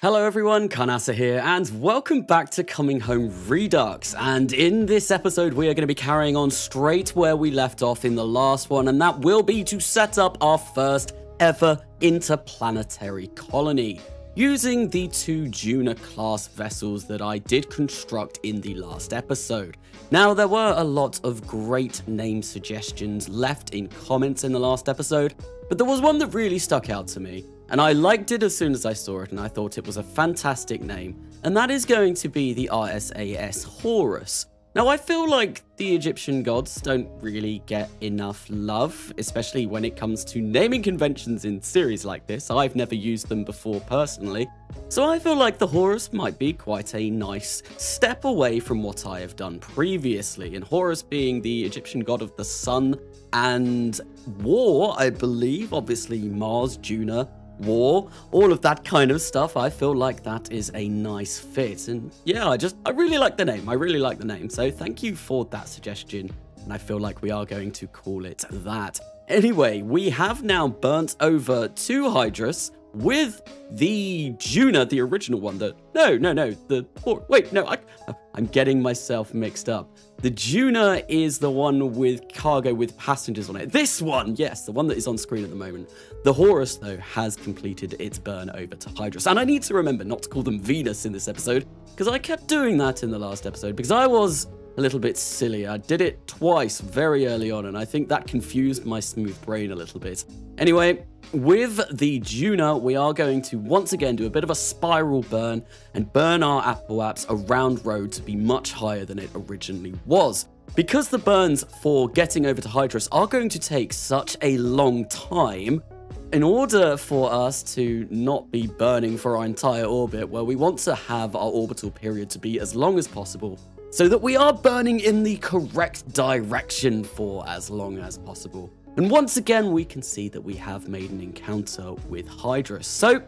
Hello everyone, Carnasa here, and welcome back to Coming Home Redux. And in this episode, we are going to be carrying on straight where we left off in the last one, and that will be to set up our first ever interplanetary colony using the two Juna class vessels that I did construct in the last episode. Now, there were a lot of great name suggestions left in comments in the last episode, but there was one that really stuck out to me, and I liked it as soon as I saw it, and I thought it was a fantastic name, and that is going to be the RSAS Horus. Now, I feel like the Egyptian gods don't really get enough love, especially when it comes to naming conventions in series like this. I've never used them before personally, so I feel like the Horus might be quite a nice step away from what I have done previously, and Horus being the Egyptian god of the sun and war, I believe, obviously Mars, Juna, war, all of that kind of stuff. I feel like that is a nice fit. And yeah, I just, I really like the name. I really like the name. So thank you for that suggestion. And I feel like we are going to call it that. Anyway, we have now burnt over two Hydrus with the Juna, the original one. That no, no, no. The oh, wait, no, I, I'm getting myself mixed up. The Juna is the one with cargo with passengers on it. This one, yes, the one that is on screen at the moment. The Horus, though, has completed its burn over to Hydrus. And I need to remember not to call them Venus in this episode, because I kept doing that in the last episode, because I was a little bit silly. I did it twice very early on, and I think that confused my smooth brain a little bit. Anyway, with the Juno, we are going to once again do a bit of a spiral burn and burn our apoapsis around Rhode to be much higher than it originally was. Because the burns for getting over to Hydrus are going to take such a long time, in order for us to not be burning for our entire orbit, well, we want to have our orbital period to be as long as possible so that we are burning in the correct direction for as long as possible. And once again, we can see that we have made an encounter with Hydrus. So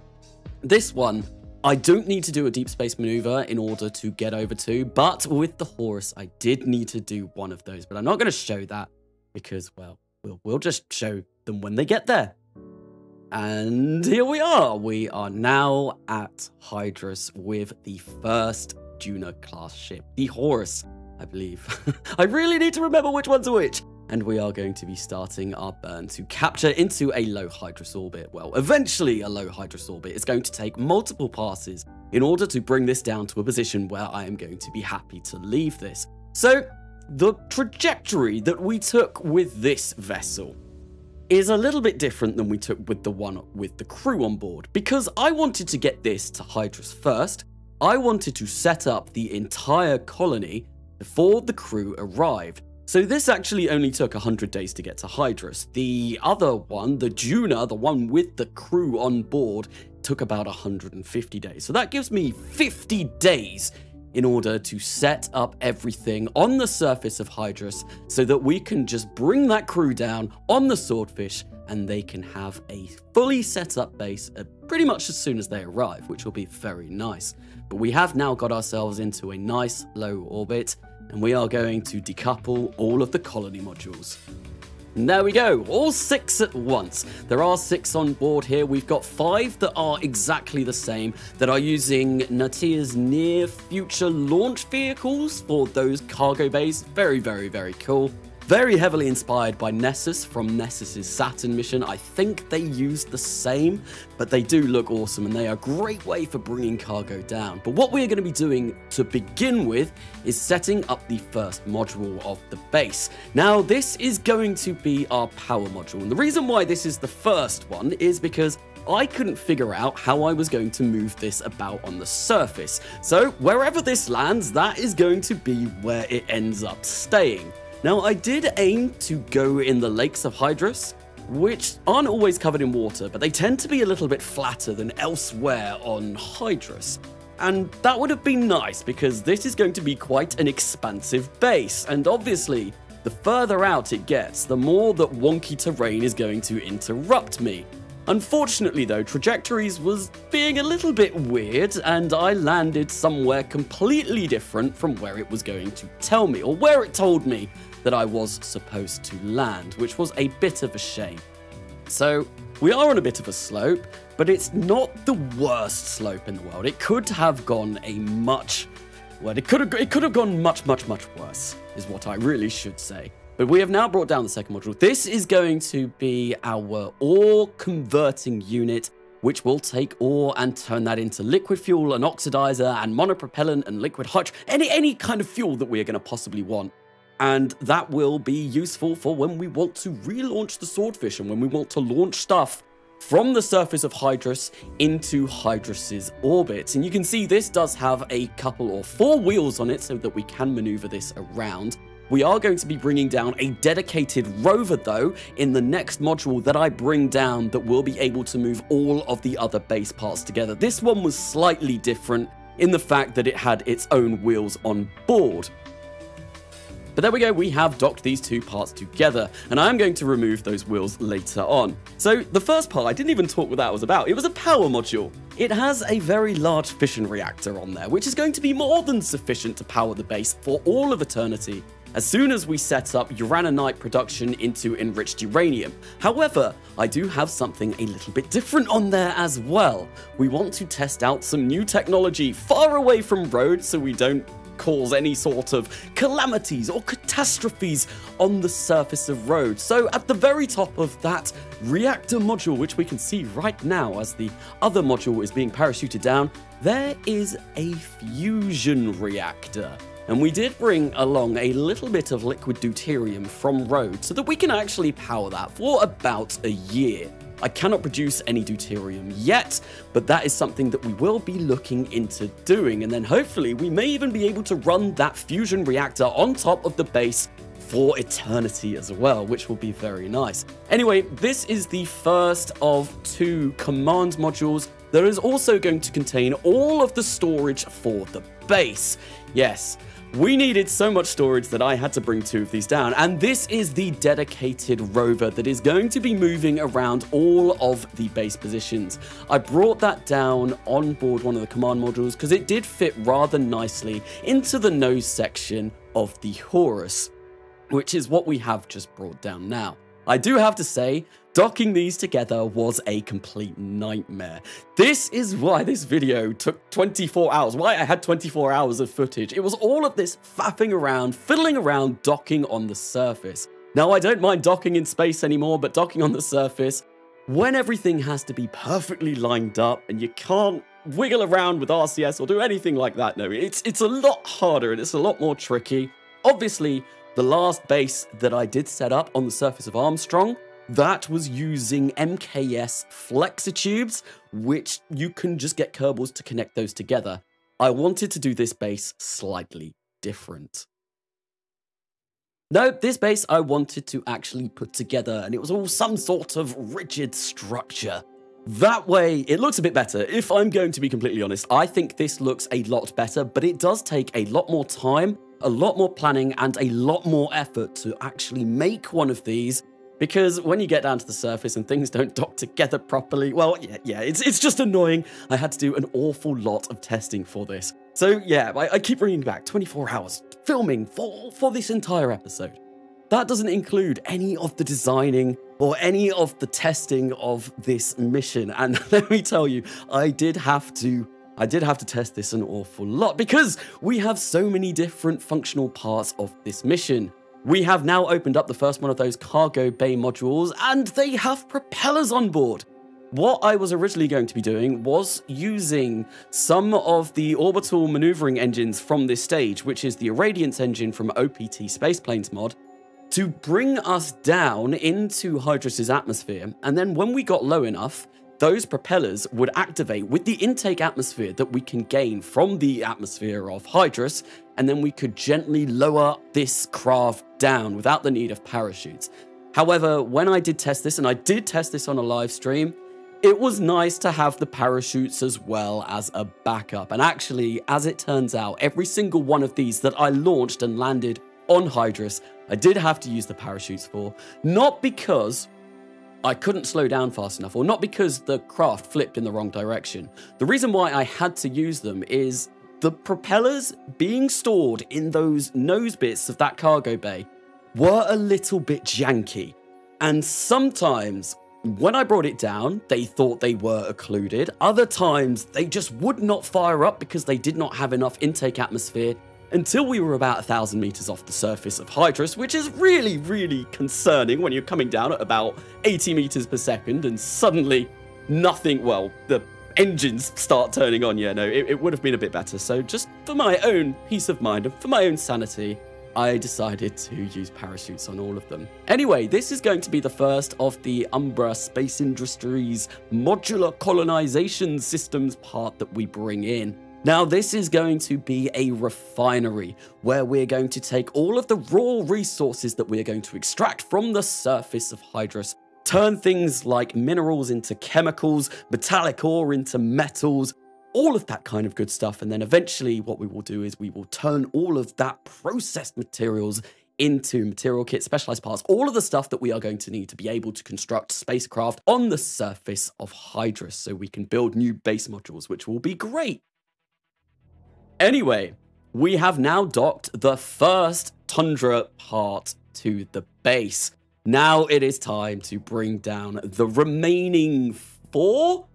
this one, I don't need to do a deep space maneuver in order to get over to, but with the Horus, I did need to do one of those, but I'm not going to show that because, well, we'll, we'll just show them when they get there. And here we are. We are now at Hydrus with the first Juna class ship, the Horus, I believe. I really need to remember which one's which. And we are going to be starting our burn to capture into a low Hydrus orbit. Well, eventually a low Hydrus orbit is going to take multiple passes in order to bring this down to a position where I am going to be happy to leave this. So, the trajectory that we took with this vessel is a little bit different than we took with the one with the crew on board, because I wanted to get this to Hydrus first, I wanted to set up the entire colony before the crew arrived. So this actually only took 100 days to get to Hydrus. The other one, the Juna, the one with the crew on board, took about 150 days. So that gives me 50 days in order to set up everything on the surface of Hydrus so that we can just bring that crew down on the Swordfish and they can have a fully set up base pretty much as soon as they arrive, which will be very nice. But we have now got ourselves into a nice low orbit, and we are going to decouple all of the colony modules. There we go, all six at once. There are six on board here. We've got five that are exactly the same, that are using Nertea's near future launch vehicles for those cargo bays. Very, very, very cool. Very heavily inspired by Nessus from Nessus's Saturn mission. I think they used the same, but they do look awesome and they are a great way for bringing cargo down. But what we're going to be doing to begin with is setting up the first module of the base. Now, this is going to be our power module. And the reason why this is the first one is because I couldn't figure out how I was going to move this about on the surface. So wherever this lands, that is going to be where it ends up staying. Now, I did aim to go in the lakes of Hydrus, which aren't always covered in water, but they tend to be a little bit flatter than elsewhere on Hydrus. And that would have been nice because this is going to be quite an expansive base, and obviously, the further out it gets, the more that wonky terrain is going to interrupt me. Unfortunately though, Trajectories was being a little bit weird and I landed somewhere completely different from where it was going to tell me, or where it told me that I was supposed to land, which was a bit of a shame. So We are on a bit of a slope, but it's not the worst slope in the world. It could have gone a much well, it could have it could have gone much, much, much worse, is what I really should say. But we have now brought down the second module. This is going to be our ore converting unit, which will take ore and turn that into liquid fuel, an oxidizer, and monopropellant, and liquid hydrogen, any, any kind of fuel that we are going to possibly want. And that will be useful for when we want to relaunch the Swordfish and when we want to launch stuff from the surface of Hydrus into Hydrus's orbit. And you can see this does have a couple or four wheels on it so that we can maneuver this around. We are going to be bringing down a dedicated rover though in the next module that I bring down that will be able to move all of the other base parts together. This one was slightly different in the fact that it had its own wheels on board. But there we go, we have docked these two parts together, and I am going to remove those wheels later on. So the first part, I didn't even talk what that was about. It was a power module. It has a very large fission reactor on there, which is going to be more than sufficient to power the base for all of eternity, as soon as we set up uraninite production into enriched uranium. However, I do have something a little bit different on there as well. We want to test out some new technology far away from roads so we don't cause any sort of calamities or catastrophes on the surface of Rhodes. So at the very top of that reactor module, which we can see right now as the other module is being parachuted down, there is a fusion reactor. And we did bring along a little bit of liquid deuterium from Rhodes so that we can actually power that for about a year. I cannot produce any deuterium yet, but that is something that we will be looking into doing. And then hopefully we may even be able to run that fusion reactor on top of the base for eternity as well, which will be very nice. Anyway, this is the first of two command modules that is also going to contain all of the storage for the base. Yes, we needed so much storage that I had to bring two of these down, and this is the dedicated rover that is going to be moving around all of the base positions. I brought that down on board one of the command modules because it did fit rather nicely into the nose section of the Horus, which is what we have just brought down now. I do have to say, Docking these together was a complete nightmare. This is why this video took 24 hours, why I had 24 hours of footage. It was all of this faffing around, fiddling around, docking on the surface. Now, I don't mind docking in space anymore, but docking on the surface, when everything has to be perfectly lined up and you can't wiggle around with RCS or do anything like that, no, it's, it's a lot harder and it's a lot more tricky. Obviously, the last base that I did set up on the surface of Armstrong that was using MKS flexitubes, which you can just get Kerbals to connect those together. I wanted to do this base slightly different. No, this base I wanted to actually put together, and it was all some sort of rigid structure. That way, it looks a bit better. If I'm going to be completely honest, I think this looks a lot better, but it does take a lot more time, a lot more planning, and a lot more effort to actually make one of these because when you get down to the surface and things don't dock together properly, well, yeah, yeah, it's, it's just annoying. I had to do an awful lot of testing for this. So yeah, I, I keep bringing back 24 hours filming for, for this entire episode. That doesn't include any of the designing or any of the testing of this mission. And let me tell you, I did have to I did have to test this an awful lot because we have so many different functional parts of this mission. We have now opened up the first one of those cargo bay modules, and they have propellers on board. What I was originally going to be doing was using some of the orbital maneuvering engines from this stage, which is the Irradiance engine from OPT Spaceplanes mod, to bring us down into Hydrus's atmosphere. And then when we got low enough, those propellers would activate with the intake atmosphere that we can gain from the atmosphere of Hydrus, and then we could gently lower this craft down without the need of parachutes. However, when I did test this, and I did test this on a live stream, it was nice to have the parachutes as well as a backup. And actually, as it turns out, every single one of these that I launched and landed on Hydrus, I did have to use the parachutes for. Not because I couldn't slow down fast enough, or not because the craft flipped in the wrong direction. The reason why I had to use them is the propellers being stored in those nose bits of that cargo bay were a little bit janky. And sometimes when I brought it down, they thought they were occluded. Other times, they just would not fire up because they did not have enough intake atmosphere until we were about a thousand meters off the surface of Hydrus, which is really, really concerning when you're coming down at about 80 meters per second and suddenly nothing, well, the engines start turning on. Yeah, no, it, it would have been a bit better. So just for my own peace of mind and for my own sanity, I decided to use parachutes on all of them. Anyway, this is going to be the first of the Umbra Space Industries modular colonization systems part that we bring in. Now, this is going to be a refinery where we're going to take all of the raw resources that we're going to extract from the surface of Hydrus, turn things like minerals into chemicals, metallic ore into metals, all of that kind of good stuff. And then eventually, what we will do is we will turn all of that processed materials into material kits, specialized parts, all of the stuff that we are going to need to be able to construct spacecraft on the surface of Hydrus so we can build new base modules, which will be great. Anyway, we have now docked the first Tundra part to the base. Now it is time to bring down the remaining four?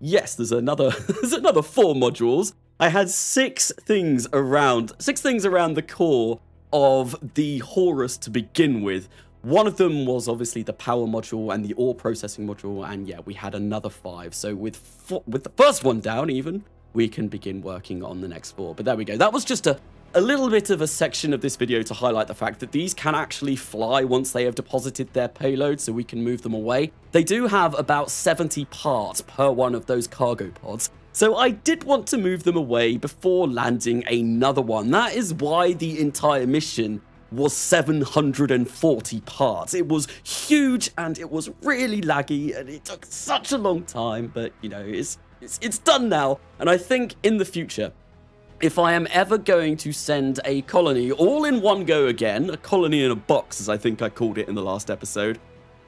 Yes, there's another there's another four modules. I had six things around, six things around the core of the Horus to begin with. One of them was obviously the power module and the ore processing module, and yeah, we had another five. So with with the first one down, even we can begin working on the next four. But there we go. That was just a, a little bit of a section of this video to highlight the fact that these can actually fly once they have deposited their payload, so we can move them away. They do have about 70 parts per one of those cargo pods, so I did want to move them away before landing another one. That is why the entire mission was 740 parts. It was huge and it was really laggy and it took such a long time, but you know, it's it's, it's done now. And I think in the future, if I am ever going to send a colony all in one go again, a colony in a box, as I think I called it in the last episode,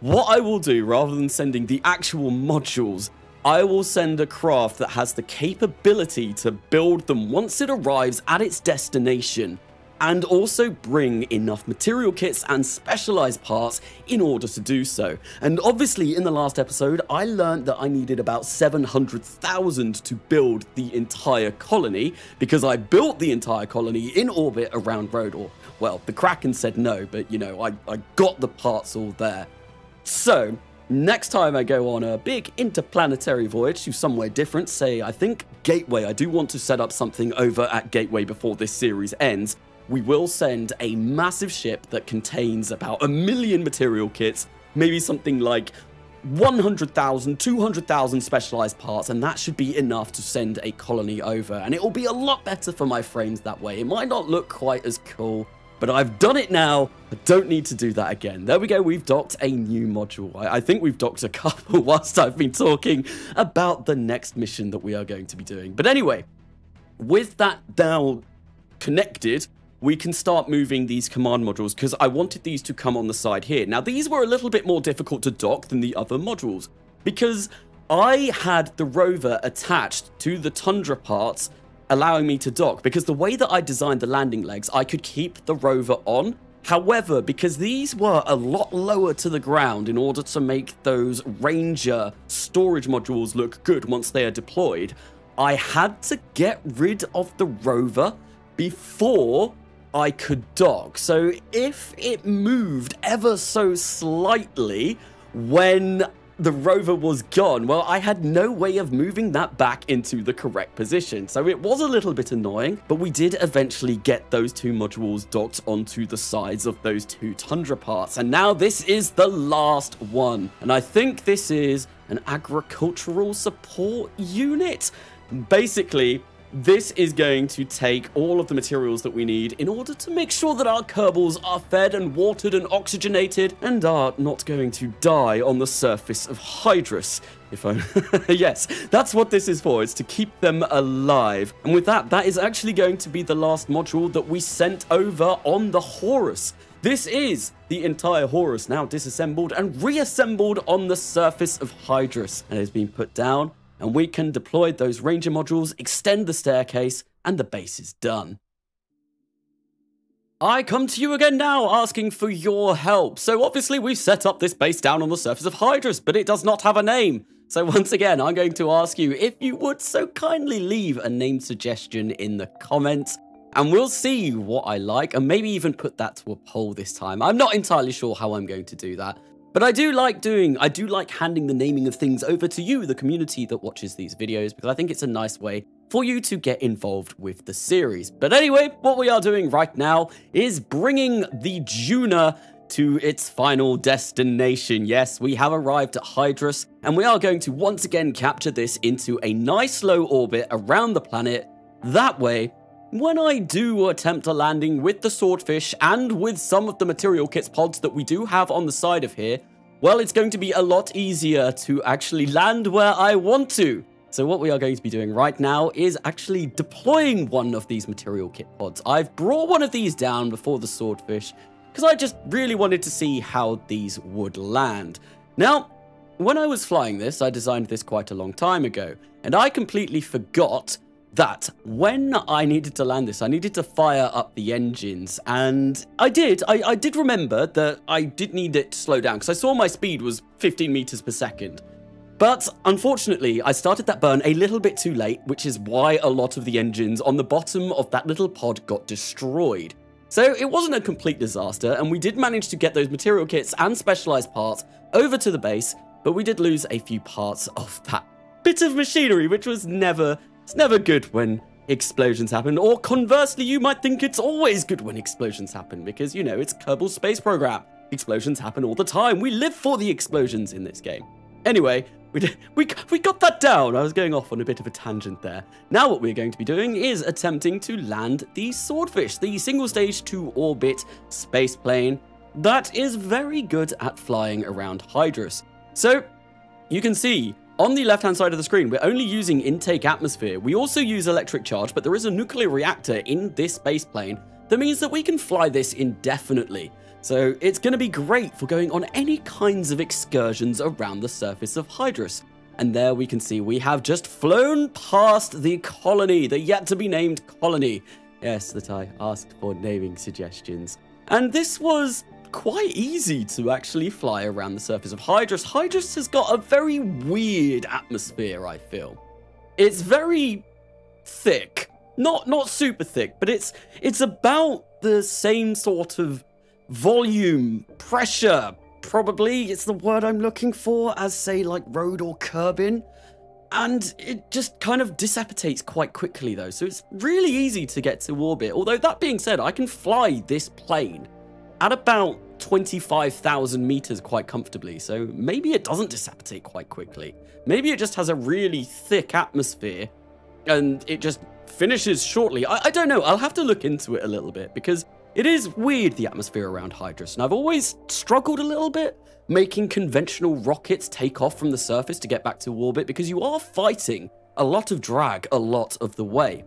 what I will do, rather than sending the actual modules, I will send a craft that has the capability to build them once it arrives at its destination and also bring enough material kits and specialized parts in order to do so. And obviously, in the last episode, I learned that I needed about 700,000 to build the entire colony because I built the entire colony in orbit around Rhodor. Well, the Kraken said no, but you know, I, I got the parts all there. So, Next time I go on a big interplanetary voyage to somewhere different, say, I think Gateway, I do want to set up something over at Gateway before this series ends, we will send a massive ship that contains about a million material kits, maybe something like 100,000, 200,000 specialized parts, and that should be enough to send a colony over. And it will be a lot better for my frames that way. It might not look quite as cool, but I've done it now. I don't need to do that again. There we go. We've docked a new module. I, I think we've docked a couple whilst I've been talking about the next mission that we are going to be doing. But anyway, with that now connected, we can start moving these command modules because I wanted these to come on the side here. Now, these were a little bit more difficult to dock than the other modules because I had the rover attached to the Tundra parts allowing me to dock because the way that I designed the landing legs, I could keep the rover on. However, because these were a lot lower to the ground in order to make those Ranger storage modules look good once they are deployed, I had to get rid of the rover before I could dock. So if it moved ever so slightly when the rover was gone, well, I had no way of moving that back into the correct position. So it was a little bit annoying, but we did eventually get those two modules docked onto the sides of those two Tundra parts. And now this is the last one. And I think this is an agricultural support unit. Basically, this is going to take all of the materials that we need in order to make sure that our Kerbals are fed and watered and oxygenated and are not going to die on the surface of Hydrus. If I... yes, that's what this is for. It's to keep them alive. And with that, that is actually going to be the last module that we sent over on the Horus. This is the entire Horus now disassembled and reassembled on the surface of Hydrus and it has been put down and we can deploy those ranger modules, extend the staircase, and the base is done. I come to you again now asking for your help. So obviously we've set up this base down on the surface of Hydrus, but it does not have a name. So once again, I'm going to ask you if you would so kindly leave a name suggestion in the comments and we'll see what I like and maybe even put that to a poll this time. I'm not entirely sure how I'm going to do that, but I do like doing, I do like handing the naming of things over to you, the community that watches these videos, because I think it's a nice way for you to get involved with the series. But anyway, what we are doing right now is bringing the Juna to its final destination. Yes, we have arrived at Hydrus, and we are going to once again capture this into a nice low orbit around the planet. That way, when I do attempt a landing with the Swordfish and with some of the material kits pods that we do have on the side of here, well, it's going to be a lot easier to actually land where I want to. So what we are going to be doing right now is actually deploying one of these material kit pods. I've brought one of these down before the swordfish because I just really wanted to see how these would land. Now, when I was flying this, I designed this quite a long time ago, and I completely forgot that when I needed to land this, I needed to fire up the engines. And I did. I, I did remember that I did need it to slow down because I saw my speed was 15 meters per second. But unfortunately, I started that burn a little bit too late, which is why a lot of the engines on the bottom of that little pod got destroyed. So it wasn't a complete disaster, and we did manage to get those material kits and specialized parts over to the base, but we did lose a few parts of that bit of machinery, which was never, it's never good when explosions happen, or conversely, you might think it's always good when explosions happen, because, you know, it's Kerbal Space Program. Explosions happen all the time. We live for the explosions in this game. Anyway, we, we, we got that down. I was going off on a bit of a tangent there. Now what we're going to be doing is attempting to land the Swordfish, the single stage to orbit space plane that is very good at flying around Hydrus. So you can see on the left-hand side of the screen, we're only using intake atmosphere. We also use electric charge, but there is a nuclear reactor in this space plane that means that we can fly this indefinitely. So it's going to be great for going on any kinds of excursions around the surface of Hydrus. And there we can see we have just flown past the colony, the yet to be named colony. Yes, that I asked for naming suggestions. And this was quite easy to actually fly around the surface of Hydrus. Hydrus has got a very weird atmosphere, I feel. It's very thick. Not not super thick, but it's it's about the same sort of volume, pressure, probably it's the word I'm looking for, as say like Rhode or Kerbin. And it just kind of dissipates quite quickly though, so it's really easy to get to orbit. Although that being said, I can fly this plane at about 25,000 meters quite comfortably, so maybe it doesn't dissipate quite quickly. Maybe it just has a really thick atmosphere and it just finishes shortly. I, I don't know, I'll have to look into it a little bit because it is weird, the atmosphere around Hydrus, and I've always struggled a little bit making conventional rockets take off from the surface to get back to orbit because you are fighting a lot of drag a lot of the way.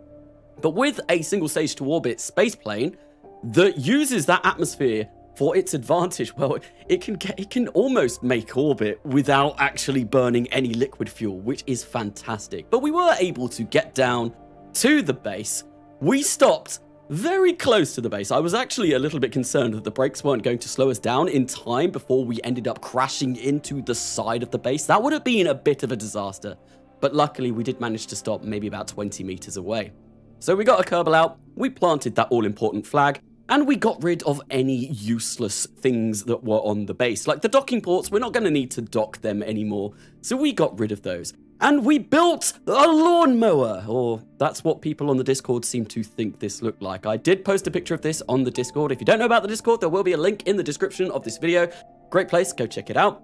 But with a single stage to orbit space plane that uses that atmosphere for its advantage, well, it can get, it can almost make orbit without actually burning any liquid fuel, which is fantastic. But we were able to get down to the base. We stopped very close to the base. I was actually a little bit concerned that the brakes weren't going to slow us down in time before we ended up crashing into the side of the base. That would have been a bit of a disaster, but luckily we did manage to stop maybe about 20 meters away. So we got a Kerbal out, we planted that all-important flag, and we got rid of any useless things that were on the base. Like the docking ports, we're not going to need to dock them anymore, so we got rid of those and we built a lawnmower, or that's what people on the Discord seem to think this looked like. I did post a picture of this on the Discord. If you don't know about the Discord, there will be a link in the description of this video. Great place, go check it out.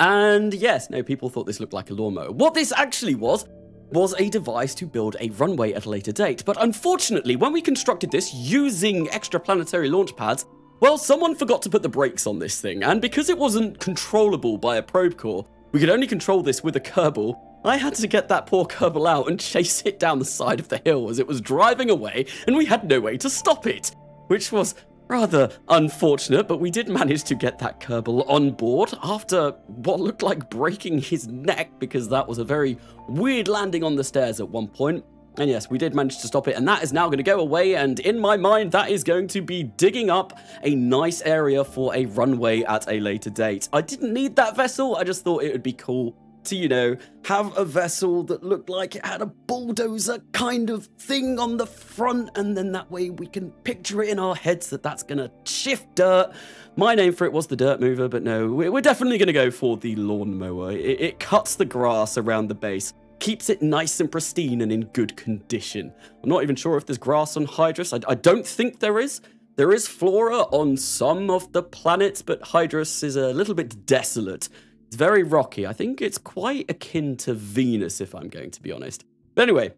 And yes, no, people thought this looked like a lawnmower. What this actually was, was a device to build a runway at a later date. But unfortunately, when we constructed this using extraplanetary launch pads, well, someone forgot to put the brakes on this thing, and because it wasn't controllable by a probe core, we could only control this with a Kerbal, I had to get that poor Kerbal out and chase it down the side of the hill as it was driving away, and we had no way to stop it, which was rather unfortunate, but we did manage to get that Kerbal on board after what looked like breaking his neck because that was a very weird landing on the stairs at one point. And yes, we did manage to stop it, and that is now going to go away. And in my mind, that is going to be digging up a nice area for a runway at a later date. I didn't need that vessel, I just thought it would be cool to, you know, have a vessel that looked like it had a bulldozer kind of thing on the front, and then that way we can picture it in our heads that that's gonna shift dirt. My name for it was the dirt mover, but no, we're definitely gonna go for the lawnmower. It, it cuts the grass around the base keeps it nice and pristine and in good condition. I'm not even sure if there's grass on Hydrus. I, I, don't think there is. There is flora on some of the planets, but Hydrus is a little bit desolate. It's very rocky. I think it's quite akin to Venus, if I'm going to be honest. But anyway,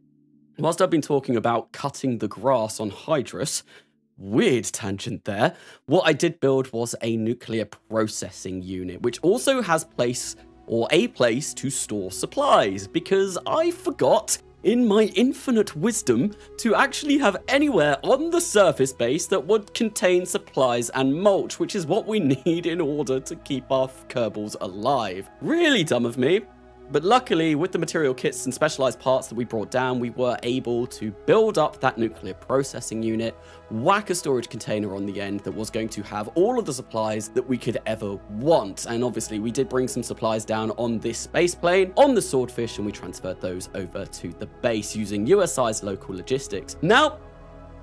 whilst I've been talking about cutting the grass on Hydrus, weird tangent there, what I did build was a nuclear processing unit, which also has place or a place to store supplies, because I forgot in my infinite wisdom, to actually have anywhere on the surface base that would contain supplies and mulch, which is what we need in order to keep our Kerbals alive. Really dumb of me, but luckily, with the material kits and specialized parts that we brought down, we were able to build up that nuclear processing unit, whack a storage container on the end that was going to have all of the supplies that we could ever want. And obviously, we did bring some supplies down on this space plane, on the Swordfish, and we transferred those over to the base using USI's local logistics. Now,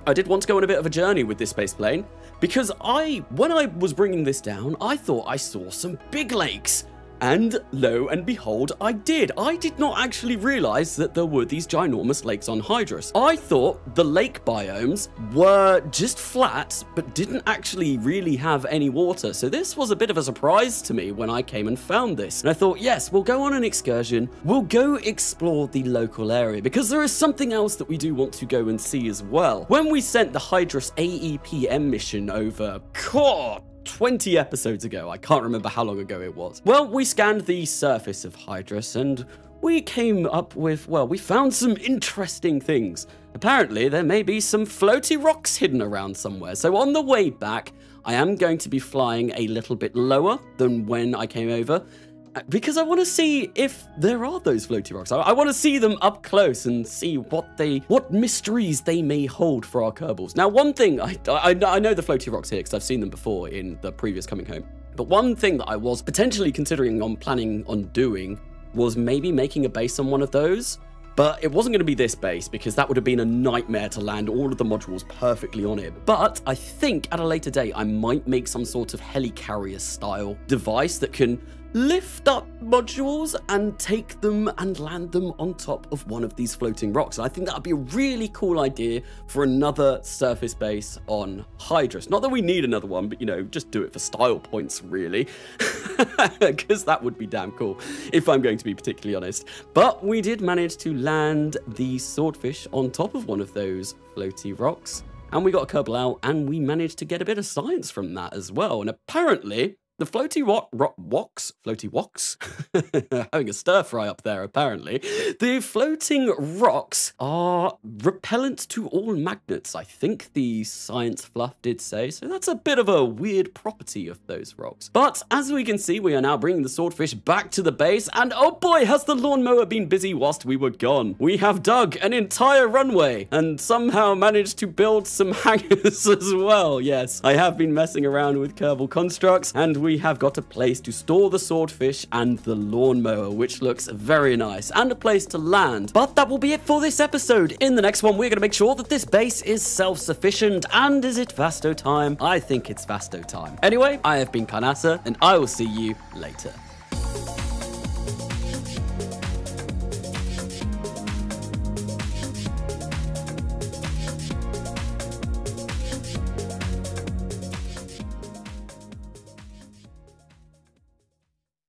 I did want to go on a bit of a journey with this space plane because I, when I was bringing this down, I thought I saw some big lakes. And lo and behold, I did. I did not actually realize that there were these ginormous lakes on Hydrus. I thought the lake biomes were just flat, but didn't actually really have any water. So this was a bit of a surprise to me when I came and found this. And I thought, yes, we'll go on an excursion. We'll go explore the local area because there is something else that we do want to go and see as well. When we sent the Hydrus AEPM mission over, God, 20 episodes ago. I can't remember how long ago it was. Well, we scanned the surface of Hydrus and we came up with, well, we found some interesting things. Apparently, there may be some floaty rocks hidden around somewhere. So on the way back, I am going to be flying a little bit lower than when I came over because I want to see if there are those floaty rocks. I, I want to see them up close and see what they, what mysteries they may hold for our Kerbals. Now, one thing, I, I, I know the floaty rocks here because I've seen them before in the previous Coming Home. But one thing that I was potentially considering on planning on doing was maybe making a base on one of those. But it wasn't going to be this base because that would have been a nightmare to land all of the modules perfectly on it. But I think at a later date, I might make some sort of helicarrier style device that can lift up modules and take them and land them on top of one of these floating rocks. And I think that would be a really cool idea for another surface base on Hydrus. Not that we need another one, but you know, just do it for style points, really. Because that would be damn cool, if I'm going to be particularly honest. But we did manage to land the swordfish on top of one of those floaty rocks. And we got a Kerbal out, and we managed to get a bit of science from that as well. And apparently, the floaty rock, rock woks, floaty woks, having a stir fry up there apparently. The floating rocks are repellent to all magnets, I think the science fluff did say, so that's a bit of a weird property of those rocks. But as we can see, we are now bringing the swordfish back to the base, and oh boy, has the lawnmower been busy whilst we were gone. We have dug an entire runway, and somehow managed to build some hangars as well. Yes, I have been messing around with Kerbal Konstructs, and we we have got a place to store the swordfish and the lawnmower, which looks very nice, and a place to land. But that will be it for this episode. In the next one, we're going to make sure that this base is self-sufficient. And is it Vasto time? I think it's Vasto time. Anyway, I have been Carnasa, and I will see you later.